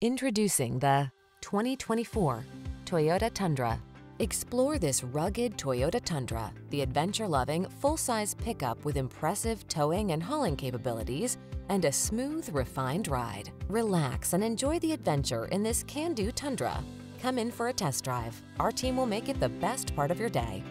Introducing the 2024 Toyota Tundra. Explore this rugged Toyota Tundra, the adventure-loving, full-size pickup with impressive towing and hauling capabilities and a smooth, refined ride. Relax and enjoy the adventure in this can-do Tundra. Come in for a test drive. Our team will make it the best part of your day.